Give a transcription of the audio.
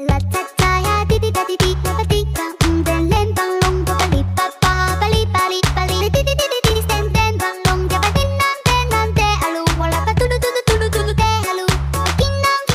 La ta